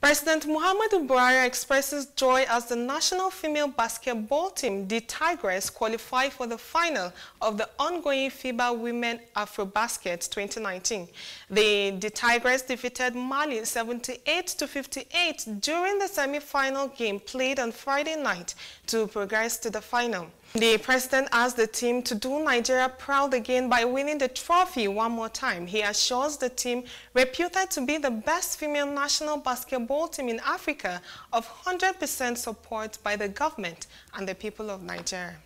President Muhammadu Buhari expresses joy as the national female basketball team, D'Tigress, qualified for the final of the ongoing FIBA Women Afrobasket 2019. The, D'Tigress defeated Mali 78 to 58 during the semi-final game played on Friday night to progress to the final. The president asked the team to do Nigeria proud again by winning the trophy one more time. He assures the team, reputed to be the best female national basketball team in Africa, of 100% support by the government and the people of Nigeria.